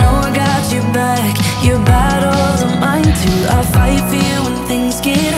No, I got you back. Your battles are mine too. I'll fight for you when things get